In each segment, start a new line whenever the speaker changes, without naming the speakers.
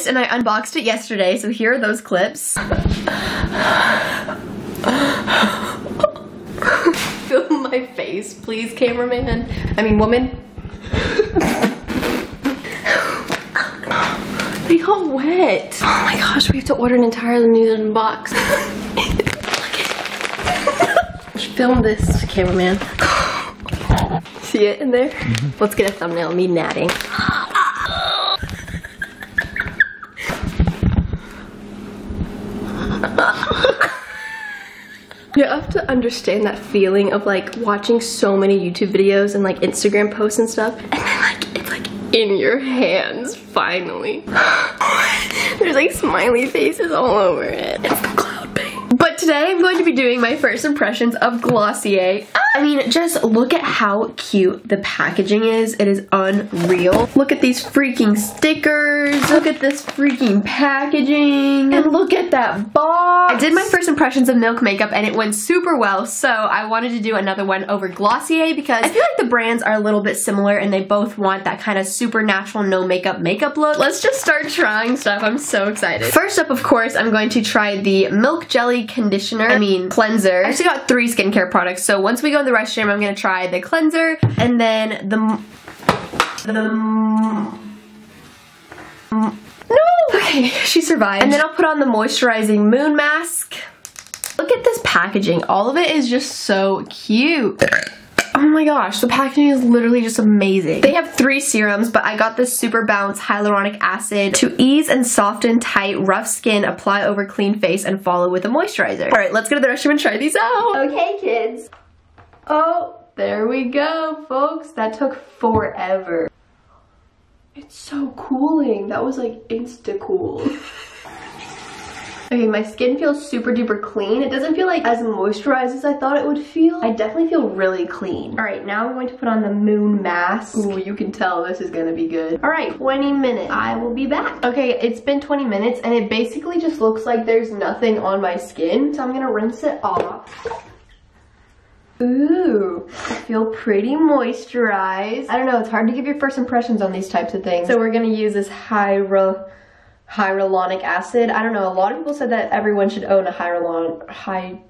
this and I unboxed it yesterday, so here are those clips. Film my face, please, cameraman. I mean, woman. they got wet. Oh my gosh, we have to order an entirely new box. Film this, cameraman. See it in there? Mm-hmm. Let's get a thumbnail, me natting. You have to understand that feeling of like watching so many YouTube videos and like Instagram posts and stuff, and then like it's like in your hands finally. There's like smiley faces all over it. It's today I'm going to be doing my first impressions of Glossier. I mean, just look at how cute the packaging is. It is unreal. Look at these freaking stickers. Look at this freaking packaging. And look at that box. I did my first impressions of Milk Makeup and it went super well, so I wanted to do another one over Glossier because I feel like the brands are a little bit similar and they both want that kind of super natural no makeup makeup look. Let's just start trying stuff. I'm so excited. First up, of course, I'm going to try the Milk Jelly Conditioner, I mean cleanser. I actually got three skincare products, so once we go in the restroom, I'm gonna try the cleanser and then the the no! Okay, she survived. And then I'll put on the moisturizing moon mask. Look at this packaging. All of it is just so cute. Oh my gosh, the packaging is literally just amazing. They have three serums, but I got this Super Bounce Hyaluronic Acid to ease and soften tight, rough skin, apply over clean face, and follow with a moisturizer. All right, let's go to the restroom and try these out. Okay, kids. Oh, there we go, folks. That took forever. It's so cooling. That was like insta-cool. Okay, my skin feels super duper clean. It doesn't feel like as moisturized as I thought it would feel. I definitely feel really clean. All right, now I'm going to put on the moon mask. Ooh, you can tell this is gonna be good. All right, 20 minutes. I will be back. Okay, it's been 20 minutes and it basically just looks like there's nothing on my skin. So I'm gonna rinse it off. Ooh, I feel pretty moisturized. I don't know, it's hard to give your first impressions on these types of things. So we're gonna use this Hyra, hyaluronic acid. I don't know, a lot of people said that everyone should own a hyaluronic, hy,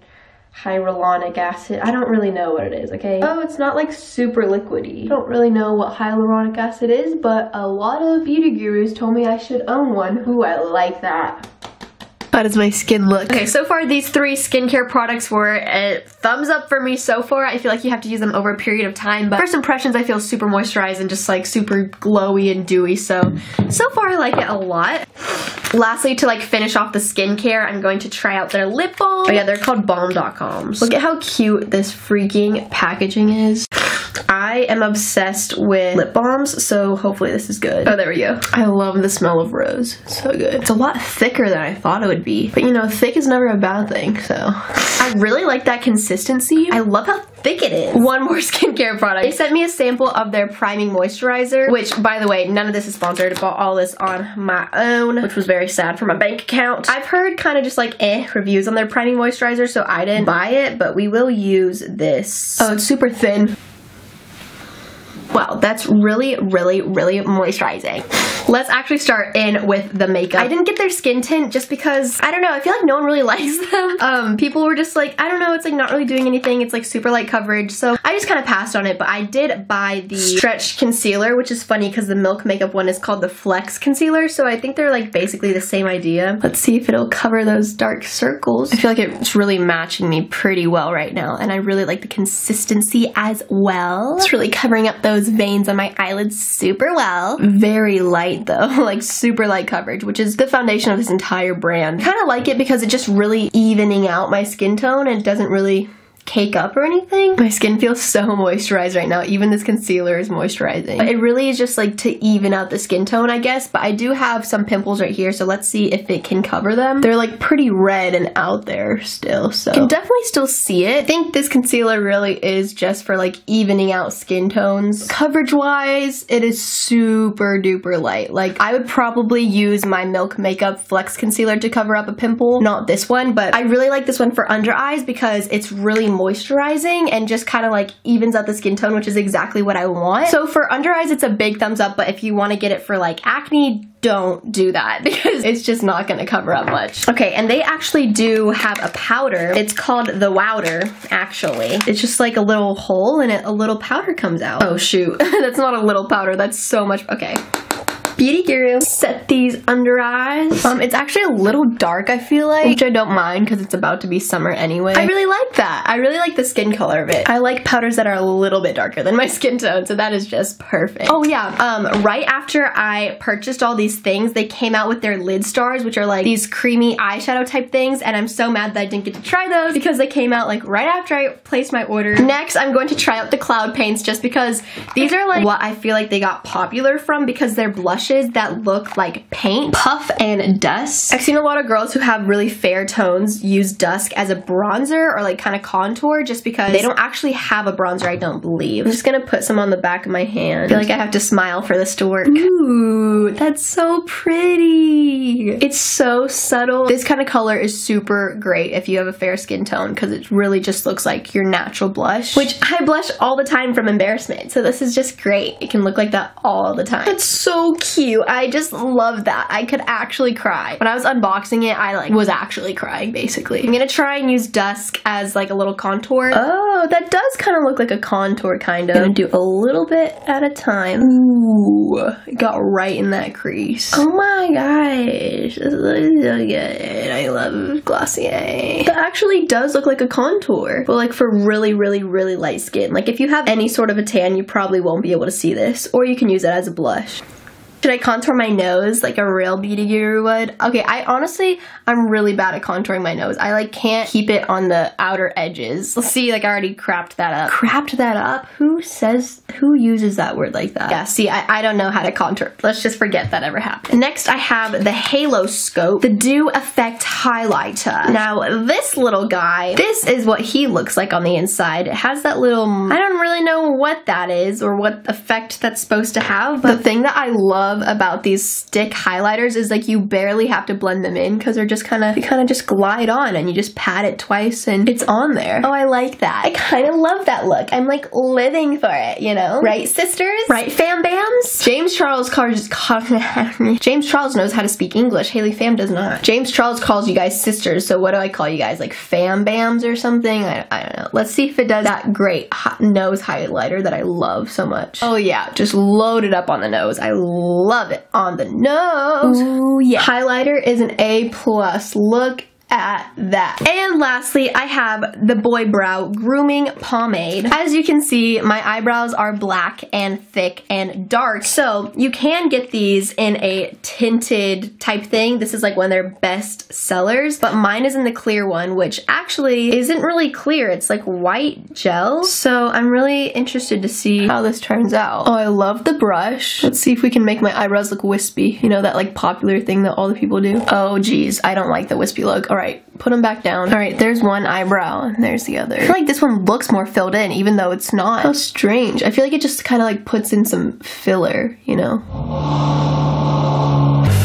hyaluronic acid. I don't really know what it is, okay? Oh, it's not like super liquidy. I don't really know what hyaluronic acid is, but a lot of beauty gurus told me I should own one. Ooh, I like that. How does my skin look? Okay, so far these three skincare products were a thumbs up for me so far. I feel like you have to use them over a period of time, but first impressions I feel super moisturized and just like super glowy and dewy, so so far I like it a lot. Lastly, to like finish off the skincare, I'm going to try out their lip balm. Oh yeah, they're called Balm Dotcoms. Look at how cute this freaking packaging is. I am obsessed with lip balms, so hopefully this is good. Oh, there we go. I love the smell of rose. So good. It's a lot thicker than I thought it would be. But you know, thick is never a bad thing, so. I really like that consistency. I love how thick it is. One more skincare product. They sent me a sample of their priming moisturizer, which by the way, none of this is sponsored. I bought all this on my own, which was very sad for my bank account. I've heard kind of just like eh reviews on their priming moisturizer, so I didn't buy it, but we will use this. Oh, it's super thin. Wow, that's really, really, really moisturizing. Let's actually start in with the makeup. I didn't get their skin tint just because, I don't know, I feel like no one really likes them. Um, people were just like, I don't know, it's like not really doing anything. It's like super light coverage. So I just kind of passed on it, but I did buy the stretch concealer, which is funny because the Milk Makeup one is called the Flex Concealer. So I think they're like basically the same idea. Let's see if it'll cover those dark circles. I feel like it's really matching me pretty well right now. And I really like the consistency as well. It's really covering up those veins on my eyelids super well. Very light though, like super light coverage, which is the foundation of this entire brand. Kind of like it because it's just really evening out my skin tone and doesn't really cake up or anything. My skin feels so moisturized right now. Even this concealer is moisturizing. But it really is just like to even out the skin tone, I guess. But I do have some pimples right here, so let's see if it can cover them. They're like pretty red and out there still, so. You can definitely still see it. I think this concealer really is just for like evening out skin tones. Coverage wise, it is super duper light. Like I would probably use my Milk Makeup Flex Concealer to cover up a pimple. Not this one, but I really like this one for under eyes because it's really moisturizing and just kind of like evens out the skin tone, which is exactly what I want. So for under eyes, it's a big thumbs up, but if you want to get it for like acne, don't do that because it's just not going to cover up much. Okay, and they actually do have a powder. It's called the Wowder, actually. It's just like a little hole and a little powder comes out. Oh shoot, that's not a little powder, that's so much, okay. Beauty Guru set these under eyes. Um, it's actually a little dark, I feel like, which I don't mind because it's about to be summer anyway. I really like that. I really like the skin color of it. I like powders that are a little bit darker than my skin tone, so that is just perfect. Oh yeah, um, right after I purchased all these things, they came out with their Lidstars, which are like these creamy eyeshadow type things, and I'm so mad that I didn't get to try those because they came out like right after I placed my order. Next, I'm going to try out the cloud paints just because these are like what I feel like they got popular from because they're blushes blushes that look like paint, puff, and dusk. I've seen a lot of girls who have really fair tones use dusk as a bronzer or like kind of contour just because they don't actually have a bronzer, I don't believe. I'm just gonna put some on the back of my hand. I feel like I have to smile for this to work. Ooh, that's so pretty. It's so subtle. This kind of color is super great if you have a fair skin tone because it really just looks like your natural blush, which I blush all the time from embarrassment. So this is just great. It can look like that all the time. It's so cute cute. I just love that. I could actually cry. When I was unboxing it, I like was actually crying basically. I'm gonna try and use Dusk as like a little contour. Oh, that does kind of look like a contour kind of. I'm gonna do a little bit at a time. Ooh, it got right in that crease. Oh my gosh, this looks so good. I love Glossier. It actually does look like a contour, but like for really, really, really light skin. Like if you have any sort of a tan, you probably won't be able to see this, or you can use it as a blush. Should I contour my nose like a real beauty guru would? Okay, I honestly, I'm really bad at contouring my nose. I like can't keep it on the outer edges. Let's see, like I already crapped that up. Crapped that up? Who says, who uses that word like that? Yeah, see, I, I don't know how to contour. Let's just forget that ever happened. Next, I have the Haloscope, the Dew Effect Highlighter. Now, this little guy, this is what he looks like on the inside. It has that little, I don't really know what that is or what effect that's supposed to have, but the thing that I love love about these stick highlighters is like you barely have to blend them in because they're just kind of, they kind of just glide on and you just pat it twice and it's on there. Oh, I like that. I kind of love that look. I'm like living for it, you know? Right, sisters? Right, fam bams? James Charles calls, James Charles knows how to speak English. Haley Fam does not. James Charles calls you guys sisters, so what do I call you guys? Like fam bams or something? I, I don't know. Let's see if it does that great nose highlighter that I love so much. Oh yeah, just load it up on the nose. I love it on the nose. Ooh, yeah. Highlighter is an A plus. Look at that. And lastly, I have the Boy Brow Grooming Pomade. As you can see, my eyebrows are black and thick and dark. So you can get these in a tinted type thing. This is like one of their best sellers, but mine is in the clear one, which actually isn't really clear. It's like white gel. So I'm really interested to see how this turns out. Oh, I love the brush. Let's see if we can make my eyebrows look wispy. You know, that like popular thing that all the people do. Oh geez, I don't like the wispy look. All right, put them back down. All right, there's one eyebrow and there's the other. I feel like this one looks more filled in even though it's not. How strange. I feel like it just kind of like puts in some filler, you know?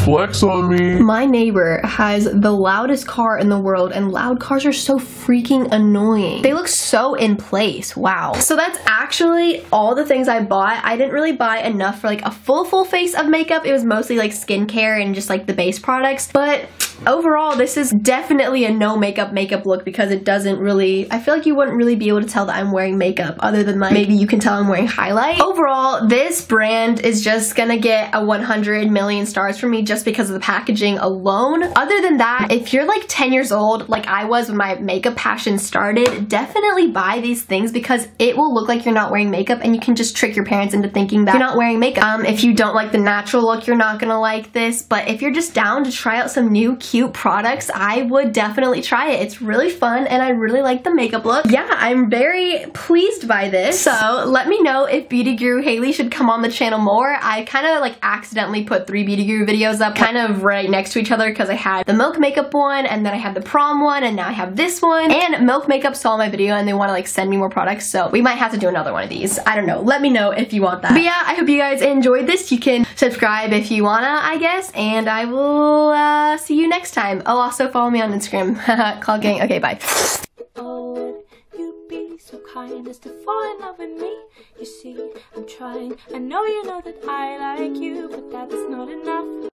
flex on me.
My neighbor has the loudest car in the world and loud cars are so freaking annoying. They look so in place. Wow. So that's actually all the things I bought. I didn't really buy enough for like a full full face of makeup. It was mostly like skincare and just like the base products. But overall this is definitely a no makeup makeup look because it doesn't really I feel like you wouldn't really be able to tell that I'm wearing makeup other than like maybe you can tell I'm wearing highlight. Overall this brand is just gonna get a 100 million stars from me just because of the packaging alone. Other than that if you're like 10 years old like I was when my makeup passion started definitely buy these things because it will look like you're not wearing makeup and you can just trick your parents into thinking that you're not wearing makeup. Um, if you don't like the natural look you're not gonna like this. But if you're just down to try out some new cute products, I would definitely try it. It's really fun and I really like the makeup look. Yeah, I'm very pleased by this. So let me know if Beauty Guru Haley should come on the channel more. I kind of like accidentally put three Beauty Guru videos up kind of right next to each other because I had the Milk Makeup one and then I had the prom one and now I have this one. And Milk Makeup saw my video and they want to like send me more products so we might have to do another one of these. I don't know. Let me know if you want that. But yeah, I hope you guys enjoyed this. You can subscribe if you wanna, I guess, and I will uh, see you next time. Oh, also follow me on Instagram. Call gang. Okay, bye.
to fall in love with me. You see, I'm trying. I know you know that I like you, but that's not enough.